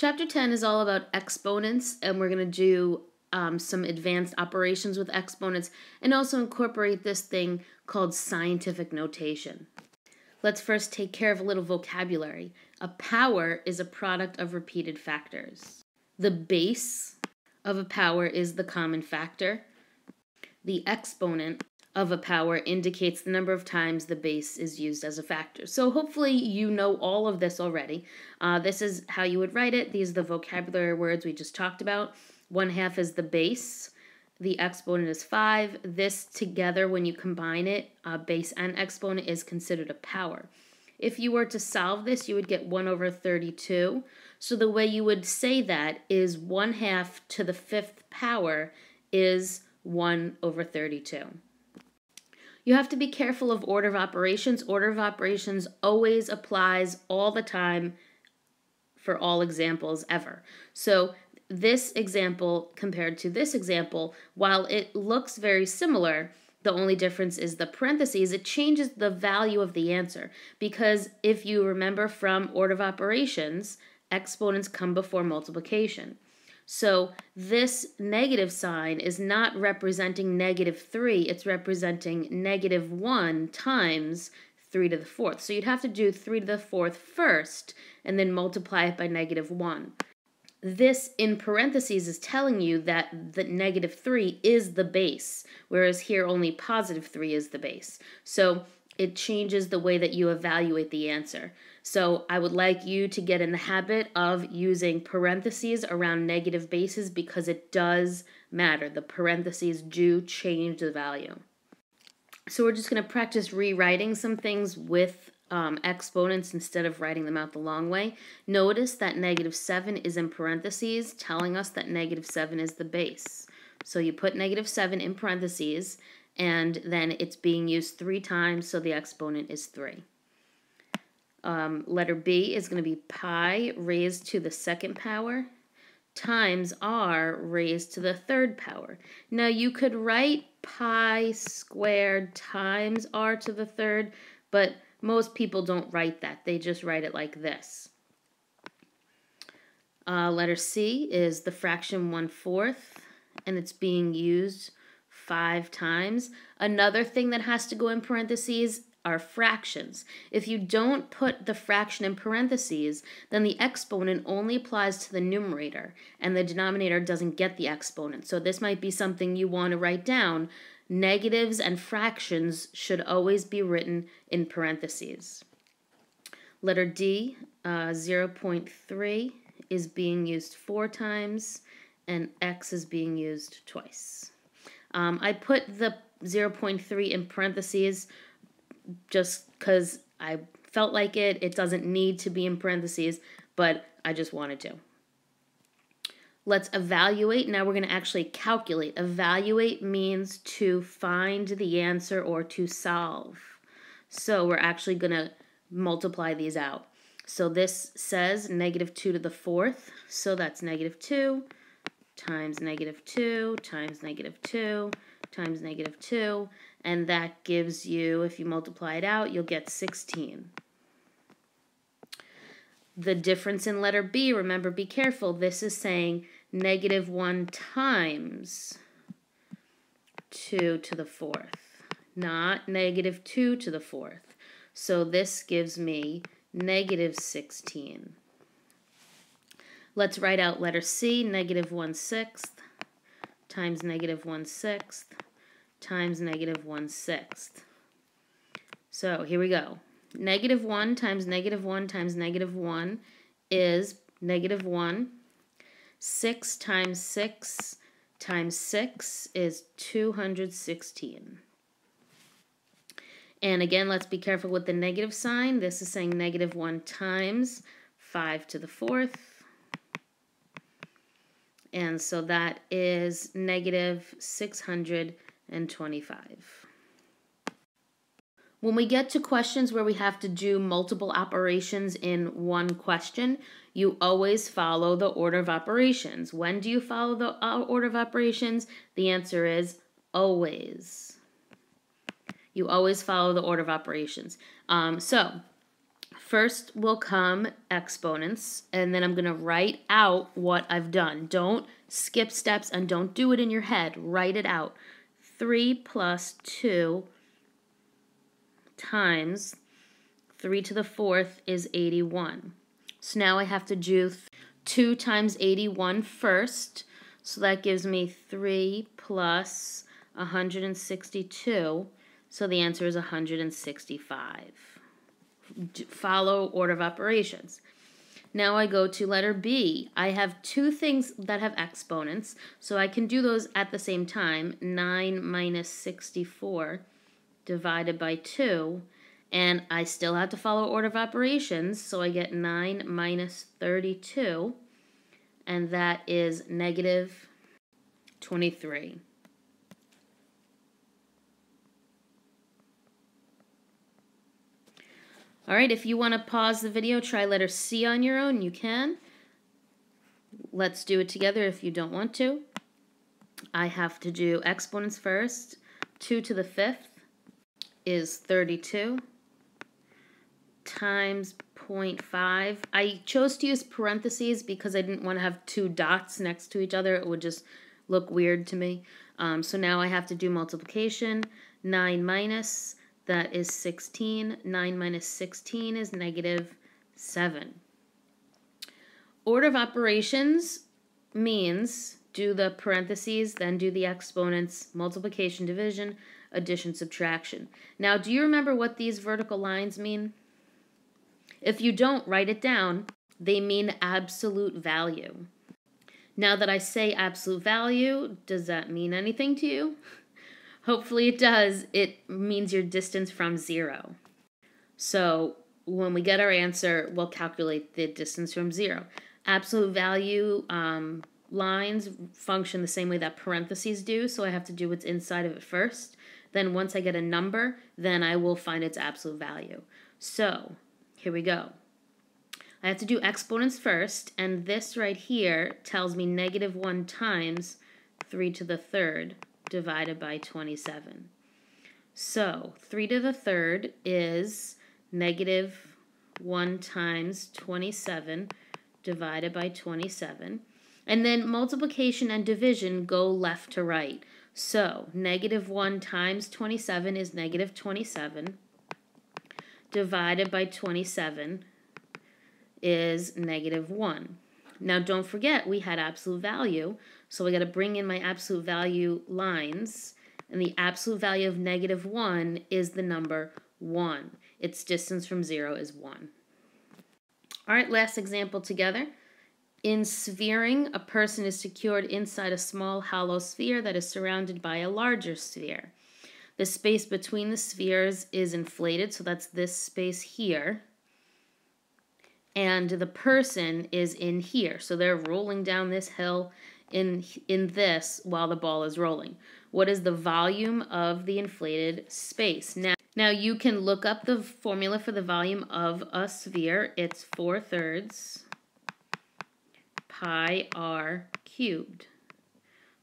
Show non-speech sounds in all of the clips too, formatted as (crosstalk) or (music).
Chapter 10 is all about exponents, and we're going to do um, some advanced operations with exponents and also incorporate this thing called scientific notation. Let's first take care of a little vocabulary. A power is a product of repeated factors. The base of a power is the common factor. The exponent of a power indicates the number of times the base is used as a factor. So hopefully you know all of this already. Uh, this is how you would write it. These are the vocabulary words we just talked about. One half is the base. The exponent is 5. This together, when you combine it, uh, base and exponent is considered a power. If you were to solve this, you would get 1 over 32. So the way you would say that is 1 half to the fifth power is 1 over 32. You have to be careful of order of operations. Order of operations always applies all the time for all examples ever. So this example compared to this example, while it looks very similar, the only difference is the parentheses. It changes the value of the answer because if you remember from order of operations, exponents come before multiplication. So this negative sign is not representing negative 3, it's representing negative 1 times 3 to the fourth. So you'd have to do 3 to the fourth first and then multiply it by negative 1. This in parentheses is telling you that the negative 3 is the base, whereas here only positive 3 is the base. So it changes the way that you evaluate the answer. So I would like you to get in the habit of using parentheses around negative bases because it does matter. The parentheses do change the value. So we're just going to practice rewriting some things with um, exponents instead of writing them out the long way. Notice that negative 7 is in parentheses, telling us that negative 7 is the base. So you put negative 7 in parentheses, and then it's being used three times, so the exponent is 3. Um, letter B is going to be pi raised to the second power times r raised to the third power. Now you could write pi squared times r to the third, but most people don't write that. They just write it like this. Uh, letter C is the fraction 1 fourth, and it's being used five times. Another thing that has to go in parentheses are fractions. If you don't put the fraction in parentheses, then the exponent only applies to the numerator, and the denominator doesn't get the exponent. So this might be something you want to write down. Negatives and fractions should always be written in parentheses. Letter D, uh, 0.3 is being used four times, and x is being used twice. Um, I put the 0.3 in parentheses just because I felt like it. It doesn't need to be in parentheses, but I just wanted to. Let's evaluate. Now we're going to actually calculate. Evaluate means to find the answer or to solve. So we're actually going to multiply these out. So this says negative 2 to the fourth. So that's negative 2 times negative 2 times negative 2 times negative 2. And that gives you, if you multiply it out, you'll get 16. The difference in letter B, remember, be careful. This is saying negative 1 times 2 to the fourth, not negative 2 to the fourth. So this gives me negative 16. Let's write out letter C, negative 1 sixth times negative 1 sixth times negative 1 sixth. So here we go. Negative 1 times negative 1 times negative 1 is negative 1. 6 times 6 times 6 is 216. And again, let's be careful with the negative sign. This is saying negative 1 times 5 to the fourth. And so that is negative 625. When we get to questions where we have to do multiple operations in one question, you always follow the order of operations. When do you follow the uh, order of operations? The answer is always. You always follow the order of operations. Um, so, First will come exponents, and then I'm going to write out what I've done. Don't skip steps and don't do it in your head. Write it out. 3 plus 2 times 3 to the fourth is 81. So now I have to do 2 times 81 first. So that gives me 3 plus 162. So the answer is 165. Follow order of operations. Now I go to letter B. I have two things that have exponents, so I can do those at the same time. 9 minus 64 divided by 2, and I still have to follow order of operations, so I get 9 minus 32, and that is negative 23. All right, if you want to pause the video, try letter C on your own, you can. Let's do it together if you don't want to. I have to do exponents first. 2 to the fifth is 32 times 0.5. I chose to use parentheses because I didn't want to have two dots next to each other. It would just look weird to me. Um, so now I have to do multiplication. 9 minus that is 16. 9 minus 16 is negative 7. Order of operations means do the parentheses, then do the exponents, multiplication, division, addition, subtraction. Now, do you remember what these vertical lines mean? If you don't, write it down. They mean absolute value. Now that I say absolute value, does that mean anything to you? (laughs) Hopefully it does. It means your distance from zero. So when we get our answer, we'll calculate the distance from zero. Absolute value um, lines function the same way that parentheses do, so I have to do what's inside of it first. Then once I get a number, then I will find its absolute value. So here we go. I have to do exponents first, and this right here tells me negative 1 times 3 to the third divided by 27. So 3 to the third is negative 1 times 27 divided by 27. And then multiplication and division go left to right. So negative 1 times 27 is negative 27 divided by 27 is negative 1. Now don't forget we had absolute value, so we got to bring in my absolute value lines, and the absolute value of negative 1 is the number 1. Its distance from 0 is 1. All right, last example together. In sphering, a person is secured inside a small hollow sphere that is surrounded by a larger sphere. The space between the spheres is inflated, so that's this space here and the person is in here. So they're rolling down this hill in in this while the ball is rolling. What is the volume of the inflated space? Now, now you can look up the formula for the volume of a sphere. It's 4 thirds pi r cubed.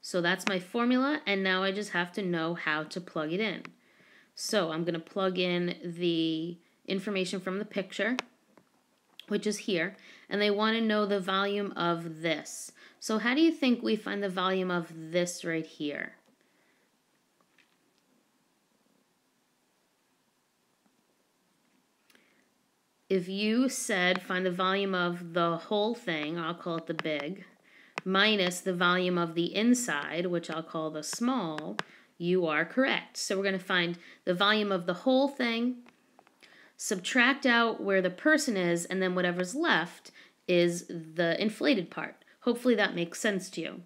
So that's my formula, and now I just have to know how to plug it in. So I'm going to plug in the information from the picture which is here, and they want to know the volume of this. So how do you think we find the volume of this right here? If you said find the volume of the whole thing, I'll call it the big, minus the volume of the inside, which I'll call the small, you are correct. So we're going to find the volume of the whole thing subtract out where the person is, and then whatever's left is the inflated part. Hopefully that makes sense to you.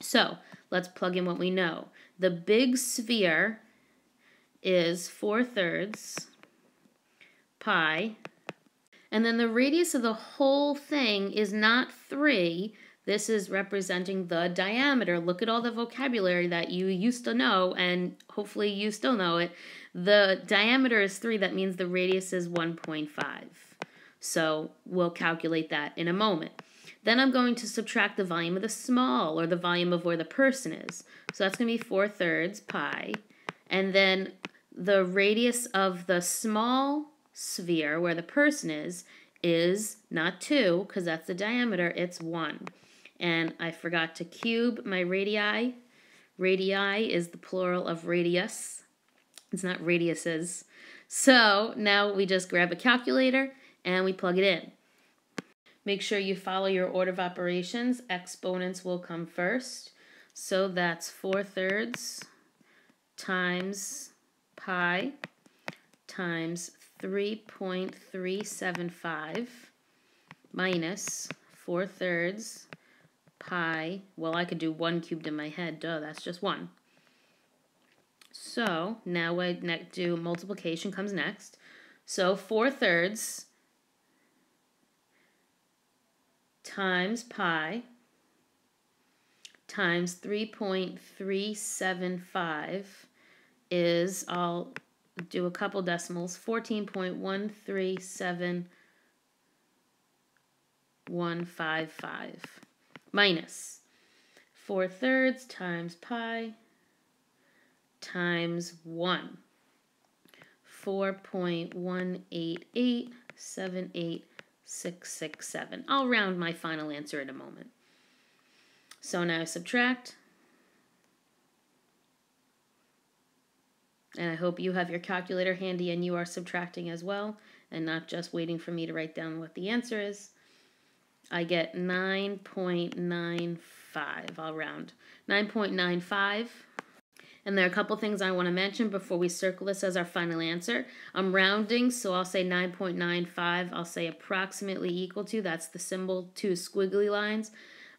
So let's plug in what we know. The big sphere is 4 thirds pi, and then the radius of the whole thing is not 3. This is representing the diameter. Look at all the vocabulary that you used to know, and hopefully you still know it. The diameter is 3, that means the radius is 1.5. So we'll calculate that in a moment. Then I'm going to subtract the volume of the small, or the volume of where the person is. So that's going to be 4 thirds pi. And then the radius of the small sphere where the person is is not 2 because that's the diameter, it's 1. And I forgot to cube my radii. Radii is the plural of radius. It's not radiuses. So now we just grab a calculator and we plug it in. Make sure you follow your order of operations. Exponents will come first. So that's 4 thirds times pi times 3.375 minus 4 thirds pi. Well, I could do 1 cubed in my head. Duh, that's just 1. So now I do multiplication comes next. So 4 thirds times pi times 3.375 is, I'll do a couple decimals, 14.137155 minus 4 thirds times pi times 1. 4.18878 I'll round my final answer in a moment. So now subtract. And I hope you have your calculator handy and you are subtracting as well and not just waiting for me to write down what the answer is. I get 9.95. I'll round. 9.95 and there are a couple things I want to mention before we circle this as our final answer. I'm rounding, so I'll say 9.95. I'll say approximately equal to, that's the symbol, two squiggly lines,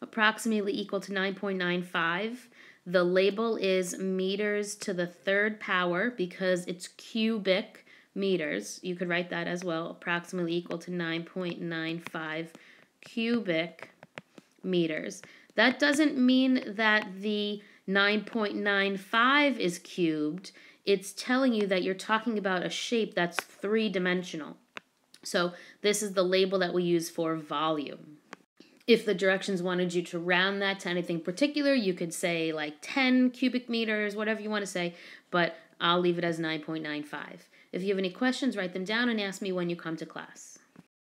approximately equal to 9.95. The label is meters to the third power because it's cubic meters. You could write that as well, approximately equal to 9.95 cubic meters. That doesn't mean that the 9.95 is cubed, it's telling you that you're talking about a shape that's three dimensional. So this is the label that we use for volume. If the directions wanted you to round that to anything particular, you could say like 10 cubic meters, whatever you want to say, but I'll leave it as 9.95. If you have any questions, write them down and ask me when you come to class.